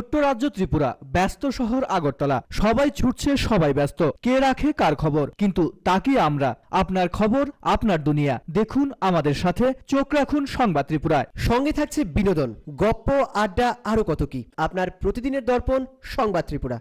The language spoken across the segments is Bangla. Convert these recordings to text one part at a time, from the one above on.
ছোট্ট রাজ্য ত্রিপুরা, ব্যস্ত শহর আগরতলা। সবাই ছুটছে, সবাই ব্যস্ত। কে রাখে কার খবর? কিন্তু তাকে আমরা? আপনার খবর, আপনার দুনিয়া। দেখুন আমাদের সাথে চোখ রাখুন সংবাদ ত্রিপুরায়। সঙ্গে থাকছে বিনোদন, গপ্প, আড্ডা আরও কত কি। আপনার প্রতিদিনের দর্পণ সংবাদ ত্রিপুরা।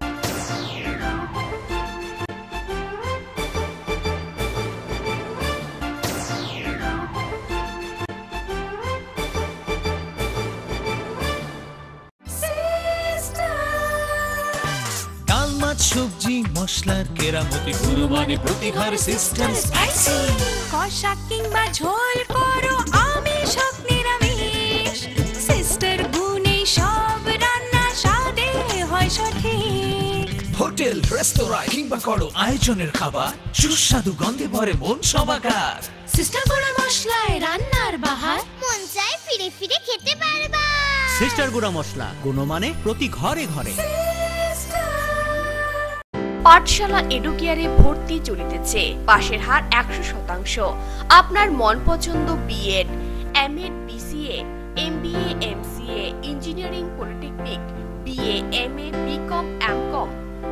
মাছ সবজি মশলার কেরামতি সিস্টেম স্পাইসি। কষা কিংবা ঝোল করো আমিষ হোক নিরামিষ। সিস্টার গুনে সব রান্না স্বাদে হয় সঠিক হোটেল রেস্তোরাঁ কিংবা করো আয়োজনের খাবার সুস্বাদু গন্ধে ভরে মন সবাকার সিস্টার গুঁড়া মশলায় রান্নার বাহার। মন চায় ফিরে ফিরে খেতে পারবা। সিস্টার গুঁড়া মশলা গুণমানে প্রতি ঘরে ঘরে। পাঠশালা এডুকেয়ারে ভর্তি চলিতেছে। পাশের হার একশো শতাংশ। আপনার মন পছন্দ BEd MEd BCA MBA MCA engineering polytechnic BA MA BCom MCom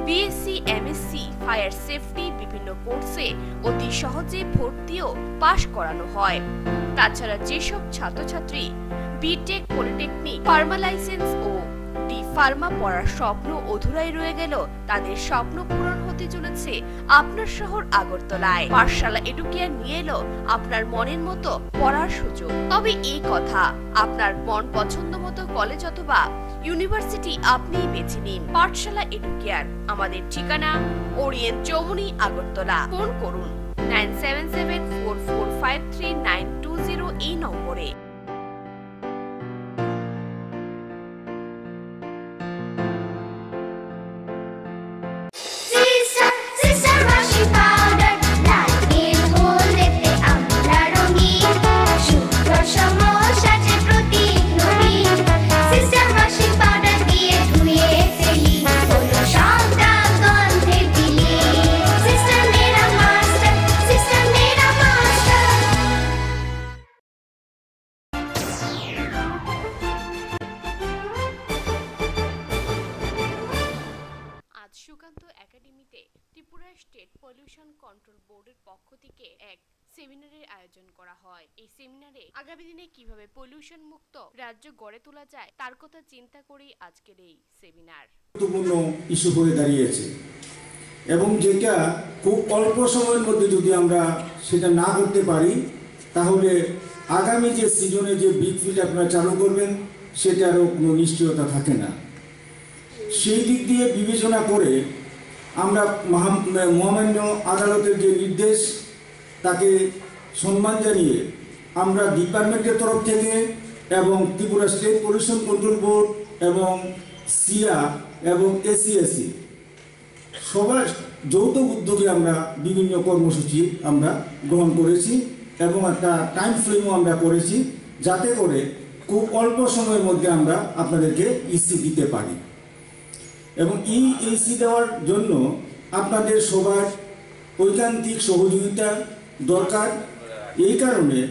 BSc MSc fire safety বিভিন্ন কোর্সে অতি সহজে ভর্তিও পাশ করানো হয়। তাছাড়া যেসব ছাত্রছাত্রী বিটেক পলিটেকনিক ফার্মা লাইসেন্স ও ফার্মা পড়ার স্বপ্ন অধুরাই রয়ে গেল। তাদের স্বপ্ন পূরণ হতে চলেছে আপনার শহর আগরতলায়। পাঠশালা এডুকেয়ার নিয়ে এলো আপনার মনের মতো পড়ার সুযোগ। তবে এই কথা, আপনার মন পছন্দ মতো কলেজ অথবা ইউনিভার্সিটি আপনিই বেছে নিন। পাঠশালা এডুকেয়ার আমাদের ঠিকানা ওরিয়েন্ট চৌমুনি আগরতলা। ফোন করুন nine seven seven four four five three nine two zero এই নম্বরে। পলিউশন মুক্ত রাজ্য গড়ে তোলা যায়, তার কথা চিন্তা করেই আজকের এই সেমিনার। গুরুত্বপূর্ণ ইস্যু হয়ে দাঁড়িয়েছে। এবং যেটা খুব অল্প সময়ের মধ্যে যদি আমরা সেটা না করতে পারি, তাহলে আগামী যে সিজনে যে ফিল্ড আপনারা চালু করবেন, সেটারও কোনো নিশ্চয়তা থাকে না। সেই দিক দিয়ে বিবেচনা করে আমরা মহা- মহামান্য আদালতের যে নির্দেশ, তাকে সম্মান জানিয়ে আমরা ডিপার্টমেন্টের তরফ থেকে এবং Tripura state pollution control board এবং সিয়া এবং এসিএসি সবার যৌথ উদ্যোগে আমরা বিভিন্ন কর্মসূচি আমরা গ্রহণ করেছি এবং একটা টাইম ফ্রেমও আমরা করেছি যাতে করে খুব অল্প সময়ের মধ্যে আমরা আপনাদেরকে ইসি দিতে পারি। এবং এই এসি দেওয়ার জন্য আপনাদের সবার ঐকান্তিক সহযোগিতা দরকার। এই কারণে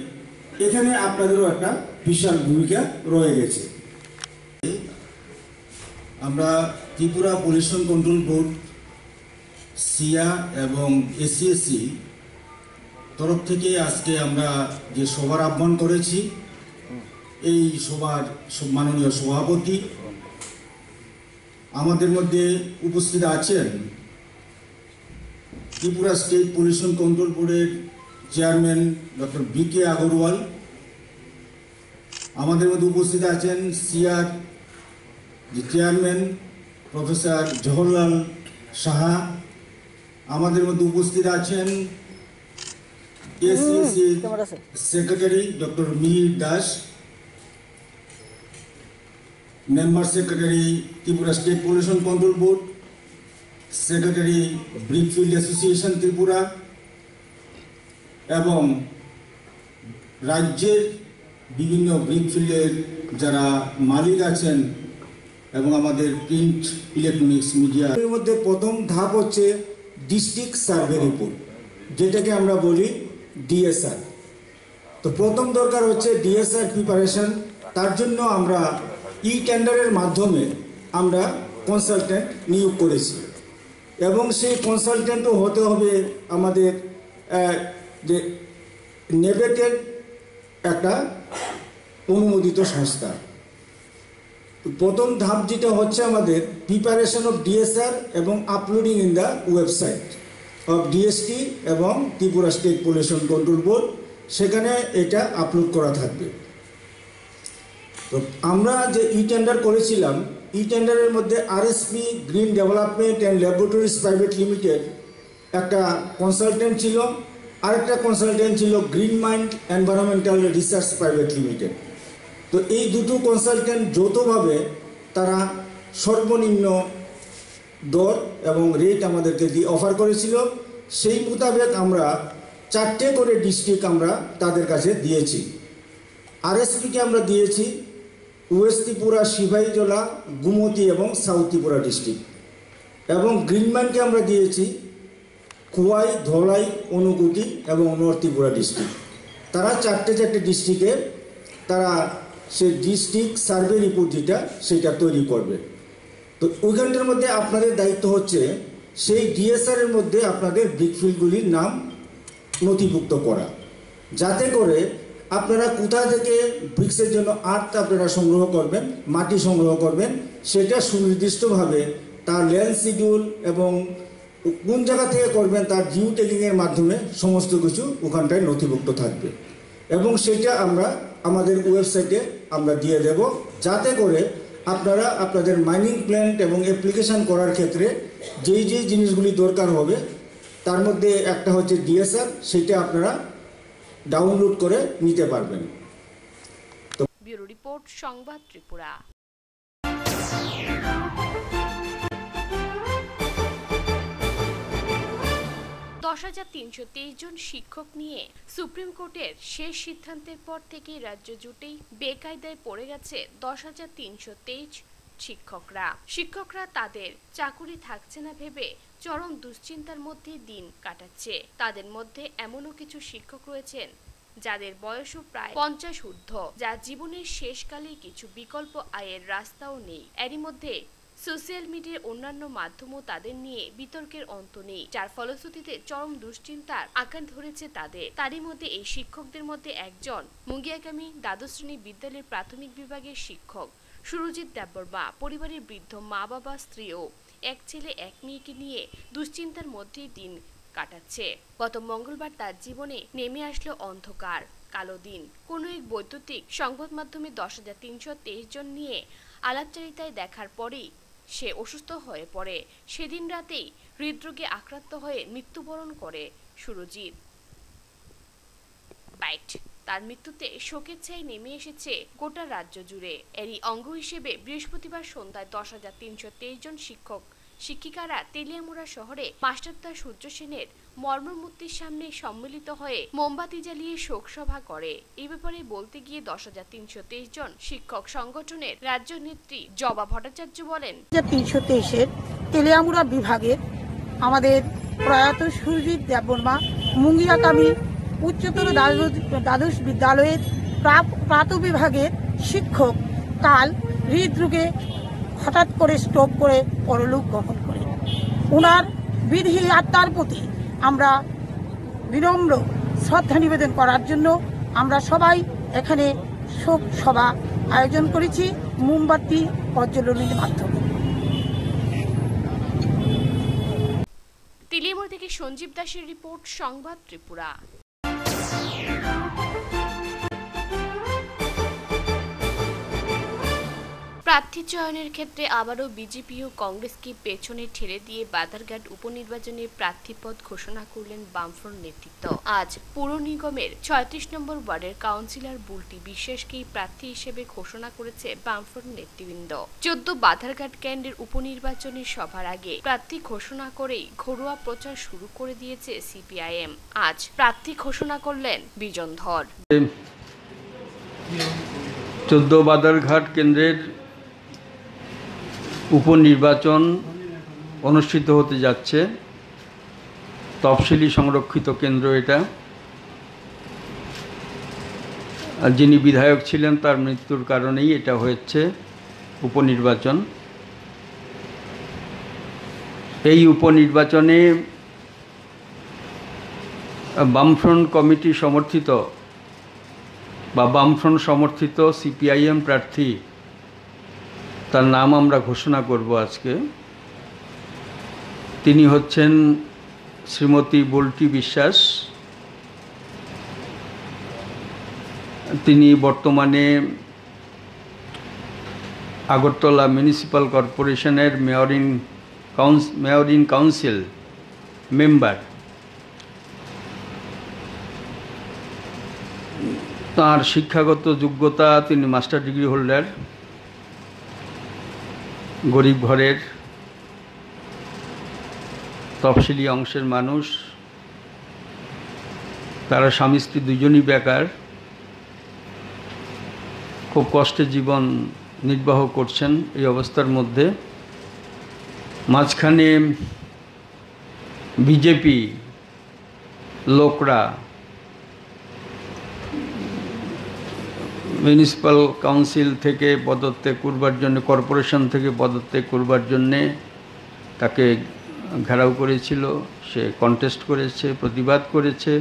এখানে আপনাদেরও একটা বিশাল ভূমিকা রয়ে গেছে। আমরা ত্রিপুরা পলিউশন কন্ট্রোল বোর্ড সিয়া এবং এসিএসসি তরফ থেকে আজকে আমরা যে সভার আহ্বান করেছি, এই সভার মাননীয় সভাপতি আমাদের মধ্যে উপস্থিত আছেন ত্রিপুরা স্টেট পলিউশন কন্ট্রোল বোর্ডের chairman doctor B K Agarwal আমাদের মধ্যে উপস্থিত আছেন সিআর যে চেয়ারম্যান প্রফেসর জওহরলাল সাহা আমাদের মধ্যে উপস্থিত আছেন এসিএসি secretary doctor Mihir Das member secretary Tripura state pollution control board secretary brickfield association Tripura এবং রাজ্যের বিভিন্ন ব্রিকফিল্ডের যারা মালিক আছেন এবং আমাদের প্রিন্ট ইলেকট্রনিক্স মিডিয়া, এর মধ্যে প্রথম ধাপ হচ্ছে ডিস্ট্রিক্ট সার্ভে রিপোর্ট, যেটাকে আমরা বলি ডিএসআর। তো প্রথম দরকার হচ্ছে ডিএসআর প্রিপারেশন তার জন্য আমরা ই টেন্ডারের মাধ্যমে আমরা কনসালটেন্ট নিয়োগ করেছি। এবং সেই কনসালটেন্টও হতে হবে আমাদের যে নেবেটের একটা অনুমোদিত সংস্থা। প্রথম ধাপ যেটা হচ্ছে আমাদের প্রিপারেশন অফ ডিএসআর এবং uploading in the website of DST এবং Tripura state pollution control board সেখানে এটা আপলোড করা থাকবে। তো আমরা যে ই টেন্ডার করেছিলাম ই টেন্ডারের মধ্যে RSP green development and laboratories private limited একটা কনসালটেন্ট ছিল। আরেকটা কনসালটেন্ট ছিল green mind environmental research private limited তো এই দুটো কনসালটেন্ট যৌথভাবে তারা সর্বনিম্ন দর এবং রেট আমাদেরকে দিয়ে অফার করেছিল। সেই মোতাবেক আমরা চারটে করে ডিস্ট্রিক্ট আমরা তাদের কাছে দিয়েছি। আরএসপিকে আমরা দিয়েছি ওয়েস্ট ত্রিপুরা সিপাহীজলা গুমতি এবং সাউথ ত্রিপুরা ডিস্ট্রিক্ট এবং গ্রিনম্যানকে আমরা দিয়েছি খোয়াই ধলাই অনুকুটি এবং নর্থ ত্রিপুরা ডিস্ট্রিক্ট তারা চারটে চারটে ডিস্ট্রিক্টে তারা সে ডিস্ট্রিক্ট সার্ভে রিপোর্ট যেটা, সেটা তৈরি করবে। তো ওইখানটার মধ্যে আপনাদের দায়িত্ব হচ্ছে, সেই ডিএসআর এর মধ্যে আপনাদের ব্রিকফিল্ডগুলির নাম নথিভুক্ত করা। যাতে করে আপনারা কোথা থেকে ব্রিক্সের জন্য আর্থ আপনারা সংগ্রহ করবেন, মাটি সংগ্রহ করবেন, সেটা সুনির্দিষ্টভাবে তার ল্যান্ড শিডিউল এবং কোন জায়গা থেকে করবেন তার জিও টেকিংয়ের মাধ্যমে সমস্ত কিছু ওখানটায় নথিভুক্ত থাকবে। এবং সেটা আমরা আমাদের ওয়েবসাইটে আমরা দিয়ে দেব যাতে করে আপনারা আপনাদের মাইনিং প্ল্যান্ট এবং অ্যাপ্লিকেশন করার ক্ষেত্রে যেই যেই জিনিসগুলি দরকার হবে, তার মধ্যে একটা হচ্ছে ডিএসআর সেটা আপনারা ডাউনলোড করে নিতে পারবেন। রিপোর্ট, সংবাদ ত্রিপুরা। দশ হাজার তিনশো তেইশ জন শিক্ষক নিয়ে সুপ্রিম কোর্টের শেষ সিদ্ধান্তের পর থেকে রাজ্য জুটেই বেকায়দায় পড়ে গেছে দশ হাজার তিনশো তেইশ শিক্ষকরা। শিক্ষকরা তাদের চাকুরি থাকছে না ভেবে চরম দুশ্চিন্তার মধ্যে দিন কাটাচ্ছে। তাদের মধ্যে এমনও কিছু শিক্ষক রয়েছেন যাদের বয়সও প্রায় পঞ্চাশ ঊর্ধ্ব, যা জীবনের শেষকালে কিছু বিকল্প আয়ের রাস্তাও নেই। এরই মধ্যে সোশ্যাল মিডিয়ার অন্যান্য মাধ্যমও তাদের নিয়ে বিতর্কের অন্ত নেই। যার ফলশ্রুতিতে চরম দুশ্চিন্তার আকার ধরেছে তাদের। তারই মধ্যে এই শিক্ষকদের মধ্যে একজন মুঙ্গিয়াগামী দ্বাদশ শ্রেণি বিদ্যালয়ের প্রাথমিক বিভাগের শিক্ষক সুরজিৎ দেববর্মা পরিবারের বৃদ্ধ মা বাবা স্ত্রী ও এক ছেলে, এক মেয়েকে নিয়ে দুশ্চিন্তার মধ্যেই দিন কাটাচ্ছে। গত মঙ্গলবার তার জীবনে নেমে আসলো অন্ধকার, কালো দিন। কোনো এক বৈদ্যুতিক সংবাদ মাধ্যমে দশ হাজার তিনশো তেইশ জন নিয়ে আলাপচারিতায় দেখার পরেই সে অসুস্থ হয়ে পড়ে। সেদিন রাতেই হৃদরোগে আক্রান্ত হয়ে মৃত্যুবরণ করে সুরজিৎ। বাইট তার মৃত্যুতে শোকের ছাই নেমে এসেছে গোটা রাজ্য জুড়ে। এরই অঙ্গ হিসেবে বৃহস্পতিবার সন্ধ্যায় দশ হাজার তিনশো তেইশ জন শিক্ষক, শিক্ষিকারা তেলিয়ামুড়া শহরে মাস্টারদা সূর্য সেনের মর্মমূর্তির সামনে সম্মিলিত হয়ে মোমবাতি জ্বালিয়ে শোকসভা করে। এ ব্যাপারে বলতে গিয়ে দশ হাজার তিনশো তেইশ জন শিক্ষক সংগঠনের রাজ্য নেত্রী জবা ভট্টাচার্য বলেন তিনশো তেইশের তেলিয়ামুড়া বিভাগের আমাদের প্রয়াত সুরজিৎ দেববর্মা মুঙ্গিয়াকামী উচ্চতর দ্বাদশ বিদ্যালয়ের প্রাত বিভাগের শিক্ষক কাল হৃদরোগে হঠাৎ করে স্ট্রোক করে পরলোক গমন করে ওনার বিধি আত্মার প্রতি আমরা বিনম্র শ্রদ্ধা নিবেদন করার জন্য আমরা সবাই এখানে শোক সভা আয়োজন করেছি মোমবাতি প্রজ্বলনের মাধ্যমে। তিলিমোড় থেকে সঞ্জীব দাসের রিপোর্ট, সংবাদ ত্রিপুরা। প্রার্থী চয়নের ক্ষেত্রে আবারও বিজেপি ও কংগ্রেসকে পেছনে ঠেলে দিয়ে বাধারঘাট উপনির্বাচনে প্রার্থীপদ ঘোষণা করলেন বামফ্রন্ট নেতৃত্ব। আজ পুর নিগমের ছয়ত্রিশ নম্বর ওয়ার্ডের কাউন্সিলর বুলটি বিশ্বাসকেই প্রার্থী হিসেবে ঘোষণা করেছে বামফ্রন্ট নেতৃবৃন্দ। চোদ্দ বাধারঘাট কেন্দ্রের উপনির্বাচনের সভার আগে প্রার্থী ঘোষণা করেই ঘরোয়া প্রচার শুরু করে দিয়েছে সিপিআইএম। আজ প্রার্থী ঘোষণা করলেন বিজন ধর। চোদ্দ বাদারঘাট কেন্দ্রের উপনির্বাচন অনুষ্ঠিত হতে যাচ্ছে। তফসিলি সংরক্ষিত কেন্দ্র এটা। যিনি বিধায়ক ছিলেন তার মৃত্যুর কারণেই এটা হয়েছে উপনির্বাচন। এই উপনির্বাচনে বামফ্রন্ট কমিটি সমর্থিত বা বামফ্রন্ট সমর্থিত সিপিআইএম প্রার্থী তার নাম আমরা ঘোষণা করব আজকে। তিনি হচ্ছেন শ্রীমতী বল্টি বিশ্বাস। তিনি বর্তমানে আগরতলা মিউনিসিপ্যাল কর্পোরেশনের mayor in council, mayor in council member. তাঁর শিক্ষাগত যোগ্যতা তিনি মাস্টার ডিগ্রি হোল্ডার। গরিব ঘরের তফসিলি অংশের মানুষ, তারা স্বামী স্ত্রী দুজনই বেকার, খুব কষ্টে জীবন নির্বাহ করছেন এই অবস্থার মধ্যে। মাঝখানে বিজেপি লোকরা মিউনিসিপ্যাল কাউন্সিল থেকে পদত্যাগ করবার জন্য, কর্পোরেশন থেকে পদত্যাগ করবার জন্যে তাকে ঘেরাও করেছিল। সে কন্টেস্ট করেছে, প্রতিবাদ করেছে,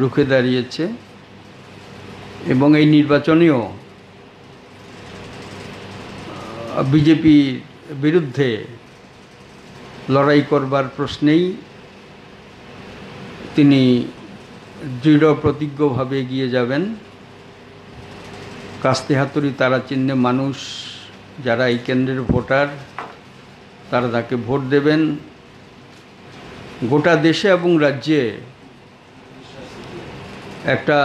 রুখে দাঁড়িয়েছে এবং এই নির্বাচনেও বিজেপির বিরুদ্ধে লড়াই করবার প্রশ্নেই তিনি দৃঢ় প্রতিজ্ঞভাবে এগিয়ে যাবেন। কাস্তে হাতুড়ি তারা চিহ্নে মানুষ, যারা এই কেন্দ্রের ভোটার, তারা তাকে ভোট দেবেন। গোটা দেশে এবং রাজ্যে একটা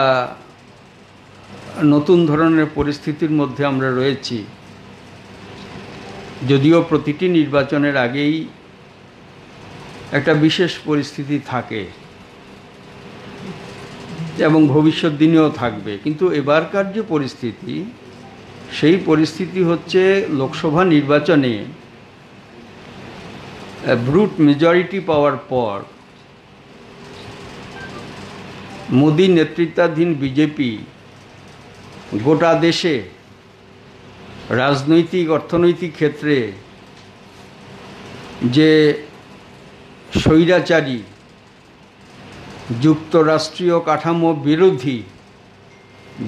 নতুন ধরনের পরিস্থিতির মধ্যে আমরা রয়েছি। যদিও প্রতিটি নির্বাচনের আগেই একটা বিশেষ পরিস্থিতি থাকে। এবং ভবিষ্যৎ দিনেও থাকবে। কিন্তু এবারকার যে পরিস্থিতি, সেই পরিস্থিতি হচ্ছে লোকসভা নির্বাচনে ব্রুট মেজরিটি পাওয়ার পর মোদী নেতৃত্বাধীন বিজেপি গোটা দেশে রাজনৈতিক, অর্থনৈতিক ক্ষেত্রে যে স্বৈরাচারী যুক্তরাষ্ট্রীয় কাঠামো বিরোধী,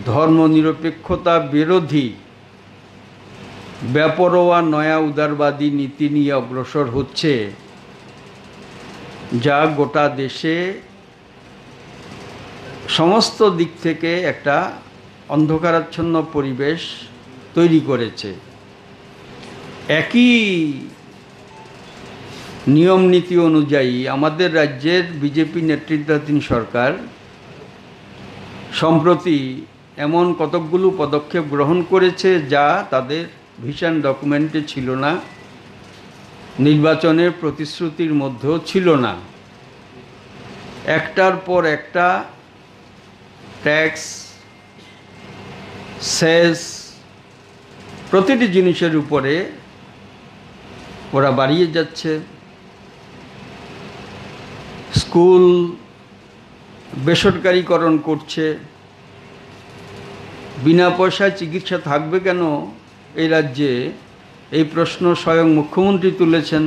ধর্মনিরপেক্ষতা বিরোধী ব্যাপরোয়া নয়া উদারবাদী নীতি নিয়ে অগ্রসর হচ্ছে, যা গোটা দেশে সমস্ত দিক থেকে একটা অন্ধকারাচ্ছন্ন পরিবেশ তৈরি করেছে। একই নিয়ম নীতি অনুযায়ী আমাদের রাজ্যের বিজেপি নেতৃত্বাধীন সরকার সম্প্রতি এমন কতকগুলো পদক্ষেপ গ্রহণ করেছে যা তাদের ভিশন ডকুমেন্টে ছিল না, নির্বাচনের প্রতিশ্রুতির মধ্যেও ছিল না। একটার পর একটা ট্যাক্স সেস প্রতিটি জিনিসের উপরে ওরা বাড়িয়ে যাচ্ছে। স্কুল বেসরকারিকরণ করছে, বিনা পয়সায় চিকিৎসা থাকবে কেন এই রাজ্যে? এই প্রশ্ন স্বয়ং মুখ্যমন্ত্রী তুলেছেন।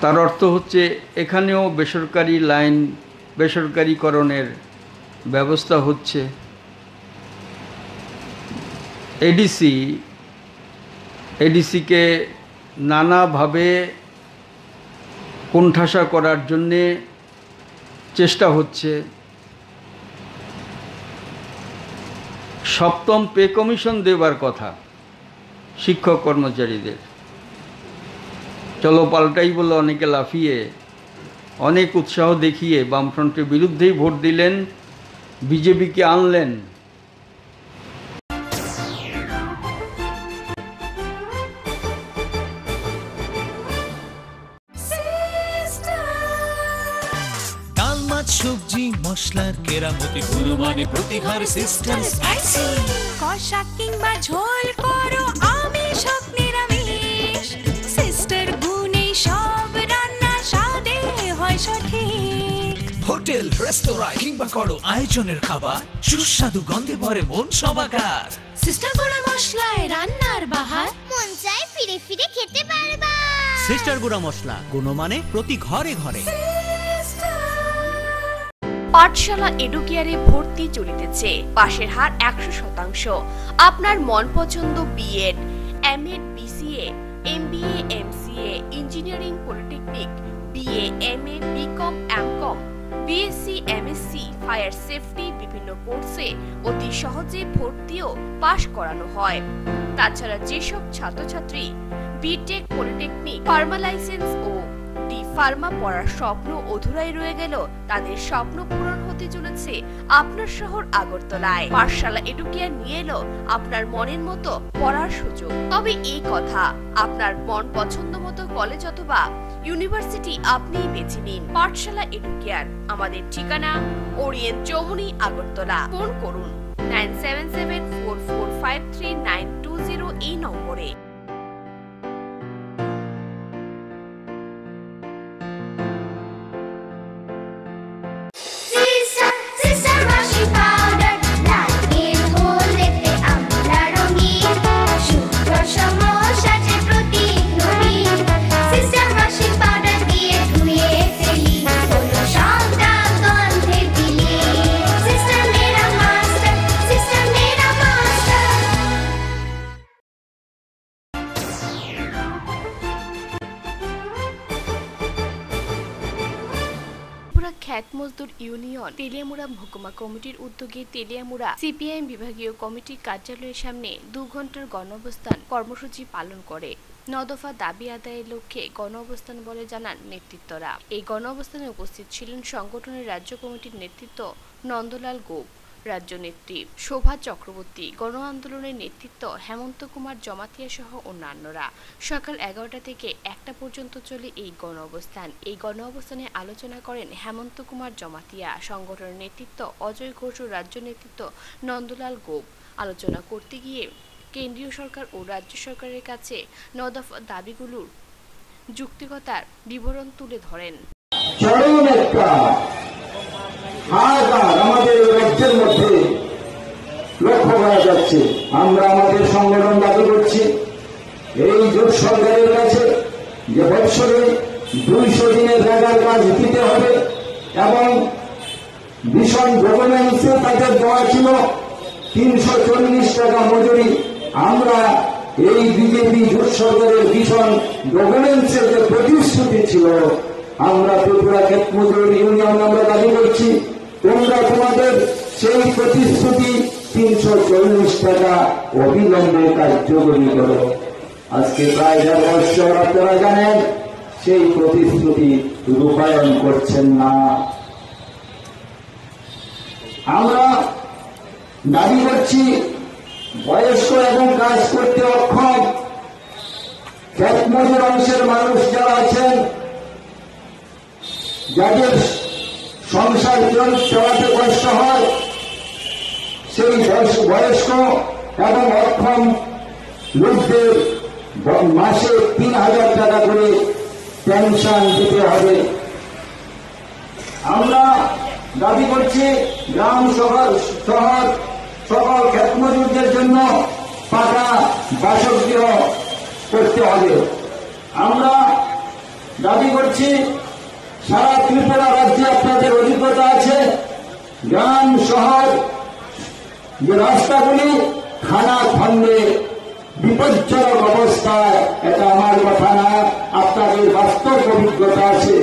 তার অর্থ হচ্ছে এখানেও বেসরকারি লাইন, বেসরকারিকরণের ব্যবস্থা হচ্ছে। এডিসি, এডিসিকে নানাভাবে কোণঠাসা করার জন্যে চেষ্টা হচ্ছে। সপ্তম পে কমিশন দেবার কথা, শিক্ষক কর্মচারীদের। চলো পাল্টাই বলে অনেকে লাফিয়ে, অনেক উৎসাহ দেখিয়ে বামফ্রন্টের বিরুদ্ধেই ভোট দিলেন, বিজেপিকে আনলেন। সিস্টেম স্পাইসি কষা কিংবা ঝোল করো আমিষ হোক নিরামিষ। সিস্টার গুনে সব রান্না স্বাদে হয় সঠিক। হোটেল হোটেল রেস্তোরাঁ কিংবা করো আয়োজনের খাবার সুস্বাদু গন্ধে ভরে মন সবাকার সিস্টার গুঁড়া মশলায় রান্নার বাহার। মন চায় ফিরে ফিরে খেতে পারবা। সিস্টার গুঁড়া মশলা গুণমানে প্রতি ঘরে ঘরে। পাঠশালা এডুকেয়ারে ভর্তি চলিতেছে। পাশের হার একশো শতাংশ। আপনার মন পছন্দ BEd MEd BCA MBA MCA engineering polytechnic BA MA BCom MCom BSc MSc fire safety বিভিন্ন কোর্সে অতি সহজে ভর্তিও পাশ করানো হয়। তাছাড়া যেসব ছাত্রছাত্রী বিটেক পলিটেকনিক ফার্মা লাইসেন্স ও ফার্মা পড়ার স্বপ্ন অধুরাই রয়ে গেল। তাদের স্বপ্ন পূরণ হতে চলেছে আপনার শহর আগরতলায়। পাঠশালা এডুকেয়ার নিয়ে এলো আপনার মনের মতো পড়ার সুযোগ। তবে এই কথা, আপনার মন পছন্দ মতো কলেজ অথবা ইউনিভার্সিটি আপনিই বেছে নিন। পাঠশালা এডুকেয়ার, আমাদের ঠিকানা ওরিয়েন্ট চৌমুনি আগরতলা। ফোন করুন nine seven seven four four five three nine two zero এই নম্বরে। ইউনিয়ন। তেলিয়ামুড়া মহকুমা কমিটির উদ্যোগে তেলিয়ামুড়া সিপিআইএম বিভাগীয় কমিটির কার্যালয়ের সামনে দু ঘণ্টার গণঅবস্থান কর্মসূচি পালন করে। নদফা দাবি আদায়ের লক্ষ্যে গণঅবস্থান বলে জানান নেতৃত্বরা। এই গণঅবস্থানে উপস্থিত ছিলেন সংগঠনের রাজ্য কমিটির নেতৃত্ব নন্দলাল গোপ। রাজ্য নেত্রী শোভা চক্রবর্তী গণ আন্দোলনের নেতৃত্ব হেমন্ত কুমার জমাতিয়া সহ অন্যান্যরা। সকাল এগারোটা থেকে একটা পর্যন্ত চলে এই গণ অবস্থান এই গণ অবস্থানে আলোচনা করেন হেমন্ত কুমার জমাতিয়া। সংগঠনের নেতৃত্ব অজয় ঘোষ ও রাজ্য নেতৃত্ব নন্দলাল গোপ। আলোচনা করতে গিয়ে কেন্দ্রীয় সরকার ও রাজ্য সরকারের কাছে নদফা দাবিগুলোর যুক্তিকতার বিবরণ তুলে ধরেন চরম একটা হাহাকার আমাদের রাজ্যের মধ্যে লক্ষ্য করা যাচ্ছে। আমরা আমাদের সংগঠন দাবি করছি, এই জোট সরকারের কাছে যে বৎসরে দুইশো দিনের জায়গার কাজ দিতে হবে এবং ভীষণ গভর্নেন্সে তাদের দেওয়া ছিল তিনশো চল্লিশ টাকা মজুরি। আমরা এই বিজেপি জোট সরকারের ভীষণ গভর্নেন্সের যে প্রতিশ্রুতি ছিল, আমরা ত্রিপুরা ক্ষেত মজুর ইউনিয়ন আমরা দাবি করছি। তোমরা তোমাদের সেই প্রতিশ্রুতি তিনশো চল্লিশ টাকা অবিলম্বে কার্যকরী করো। আজকে প্রায় দেড় বছর আপনারা জানেন, সেই প্রতিশ্রুতি রূপায়ণ করছেন না। আমরা দাবি করছি, বয়স্ক এবং কাজ করতে অক্ষম ক্ষেত মজুর অংশের মানুষ যারা আছেন, যাদের সংসার চল- চালাতে কষ্ট হয় সেই বয়স- বয়স্ক এবং অক্ষম লোকদের মাসে তিন হাজার টাকা করে পেনশন দিতে হবে। আমরা দাবি করছি, গ্রাম শহর শহর, সকল ক্ষেতমজুরদের জন্য পাকা বাসগৃহ করতে হবে। আমরা দাবি করছি, সারা ত্রিপুরা রাজ্যে আপনাদের অভিজ্ঞতা আছে, গ্রাম শহর যে রাস্তাগুলি খানা খন্ডে বিপজ্জনক অবস্থায়, এটা আমার কথা না, আপনাদের বাস্তব অভিজ্ঞতা আছে।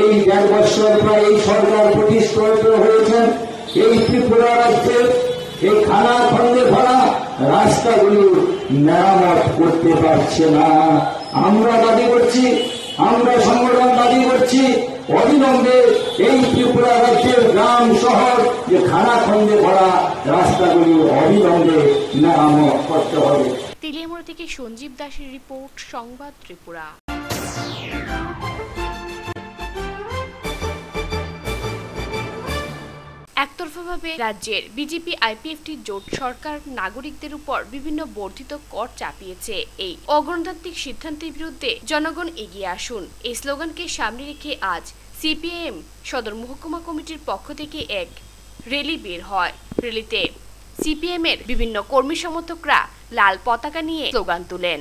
এই দেড় বছর প্রায় এই সরকার প্রতিষ্ঠিত হয়েছেন এই ত্রিপুরা রাজ্যে এই খানা খন্ডে ভরা রাস্তাগুলি মেরামত করতে পারছে না। আমরা দাবি করছি আমরা সংগঠন দাবি করছি, অবিলম্বে এই ত্রিপুরা রাজ্যের গ্রাম শহর যে খানা খন্ডে ভরা রাস্তাগুলি অবিলম্বে মেরামত করতে হবে। তেলিয়ামুড়া থেকে সঞ্জীব দাসের রিপোর্ট, সংবাদ ত্রিপুরা। একতরফাভাবে রাজ্যের বিজেপি আইপিএফটি জোট সরকার নাগরিকদের উপর বিভিন্ন বর্ধিত কর চাপিয়েছে। এই অগণতান্ত্রিক সিদ্ধান্তের বিরুদ্ধে জনগণ এগিয়ে আসুন। এই স্লোগানকে সামনে রেখে আজ সিপিএম সদর মহকুমা কমিটির পক্ষ থেকে এক র্যালি বের হয়। র্যালিতে সিপিএম এর বিভিন্ন কর্মী সমর্থকরা লাল পতাকা নিয়ে স্লোগান তুলেন।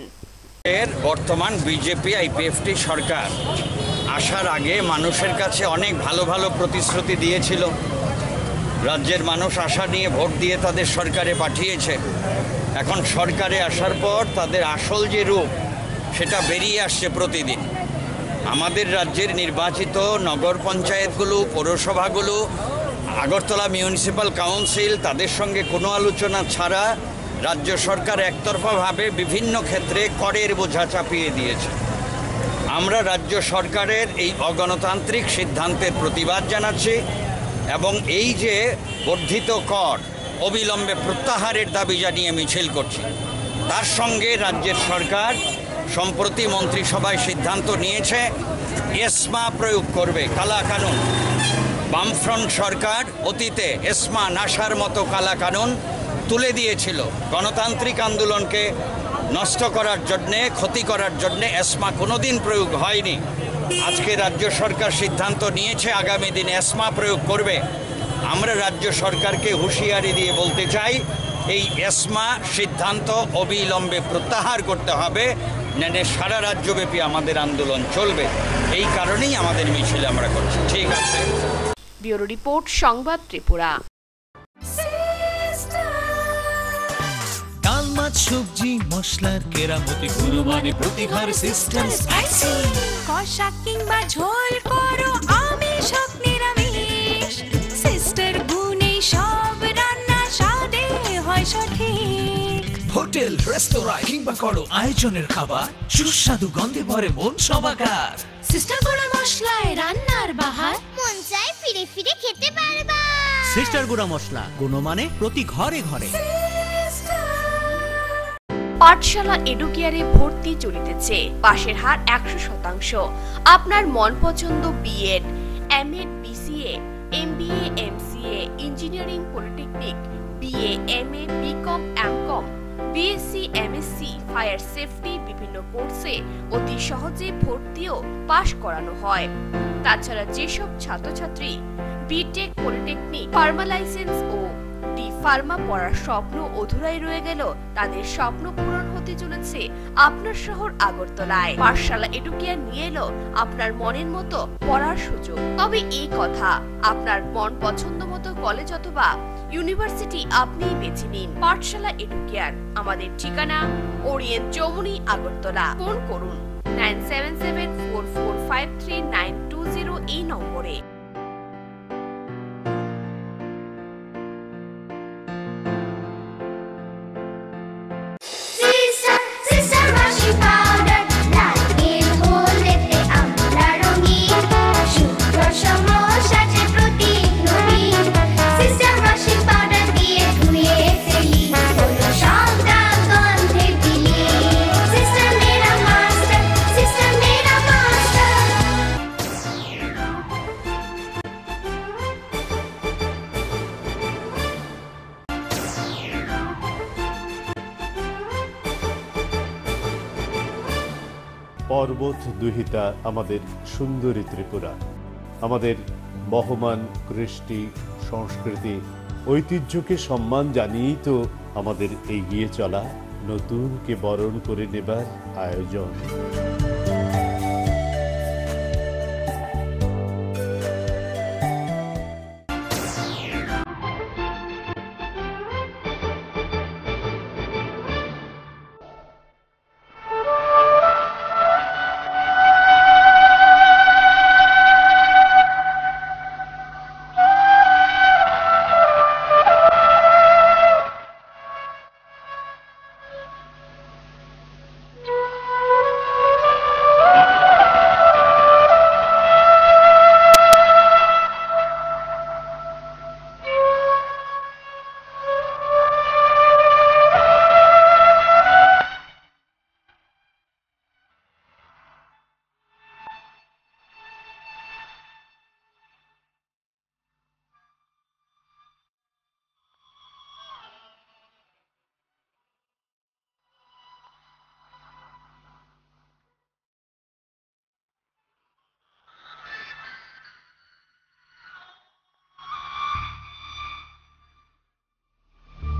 এর বর্তমান বিজেপি আইপিএফটি সরকার আসার আগে মানুষের কাছে অনেক ভালো ভালো প্রতিশ্রুতি দিয়েছিল। রাজ্যের মানুষ আশা নিয়ে ভোট দিয়ে তাদের সরকারে পাঠিয়েছে। এখন সরকারে আসার পর তাদের আসল যে রূপ, সেটা বেরিয়ে আসছে প্রতিদিন। আমাদের রাজ্যের নির্বাচিত নগর পঞ্চায়েতগুলো, পৌরসভাগুলো, আগরতলা মিউনিসিপ্যাল কাউন্সিল, তাদের সঙ্গে কোনো আলোচনা ছাড়া রাজ্য সরকার একতরফাভাবে বিভিন্ন ক্ষেত্রে করের বোঝা চাপিয়ে দিয়েছে। আমরা রাজ্য সরকারের এই অগণতান্ত্রিক সিদ্ধান্তের প্রতিবাদ জানাচ্ছি। এবং এই যে বর্ধিত কর, অবিলম্বে প্রত্যাহারের দাবি জানিয়ে মিছিল করছি। তার সঙ্গে রাজ্যের সরকার সম্প্রতি মন্ত্রিসভায় সিদ্ধান্ত নিয়েছে, এসমা প্রয়োগ করবে কালা কানুন বামফ্রন্ট সরকার অতীতে এসমা নাসার মতো কালা কানুন তুলে দিয়েছিল। গণতান্ত্রিক আন্দোলনকে নষ্ট করার জন্যে, ক্ষতি করার জন্যে এসমা কোনোদিন প্রয়োগ হয়নি। আজকে রাজ্য সরকার সিদ্ধান্ত নিয়েছে, আগামী দিন এসমা প্রয়োগ করবে। আমরা রাজ্য সরকারকে হুঁশিয়ারি দিয়ে বলতে চাই, এই এসমা সিদ্ধান্ত অবিলম্বে প্রত্যাহার করতে হবে, নেনে সারা রাজ্যব্যাপী আমাদের আন্দোলন চলবে। এই কারণেই আমাদের মিছিল আমরা করছি। ঠিক আছে। ব্যুরো রিপোর্ট, সংবাদ ত্রিপুরা। মাছ সবজি মশলার কেরামতি গুণমানে প্রতিঘর সিস্টেম স্পাইসি কষা কিংবা ঝোল করো আমি সব নিরামিষ। সিস্টার গুনে সব রান্না স্বাদে হয় সঠিক। হোটেল রেস্তোরাঁ কিংবা করো আয়োজনের খাবার সুস্বাদু গন্ধে ভরে মন সবাকার। সিস্টার গুঁড়া মশলায় রান্নার বাহার। মন চায় ফিরে ফিরে খেতে পারবা। সিস্টার গুঁড়া মশলা গুণমানে প্রতি ঘরে ঘরে। পাঠশালা এডুকেয়ারে ভর্তি চলিতেছে। পাশের হার একশো শতাংশ। আপনার মন পছন্দ BEd MEd BCA MBA MCA engineering polytechnic BA MA BCom MCom BSc M MSc fire safety বিভিন্ন কোর্সে অতি সহজে ভর্তিও পাশ করানো হয়। তাছাড়া যেসব ছাত্রছাত্রী বিটেক পলিটেকনিক ফার্মা লাইসেন্স ও ডি ফার্মা পড়ার স্বপ্ন অধুরাই রয়ে গেল, তাদের স্বপ্ন পূরণ হতে চলেছে আপনার শহর আগরতলায়। পাঠশালা এডুকেয়ার নিয়ে এলো আপনার মনের মতো পড়ার সুযোগ। তবে এই কথা, আপনার মন পছন্দ মতো কলেজ অথবা ইউনিভার্সিটি আপনিই বেছে নিন। পাঠশালা এডুকেয়ার, আমাদের ঠিকানা ওরিয়েন্ট চৌমুনি আগরতলা। ফোন করুন nine seven seven four four five three nine two zero এই নম্বরে। পর্বত দুহিতা আমাদের সুন্দরী ত্রিপুরা। আমাদের বহমান কৃষ্টি সংস্কৃতি, ঐতিহ্যকে সম্মান জানিয়েই তো আমাদের এগিয়ে চলা, নতুনকে বরণ করে নেবার আয়োজন।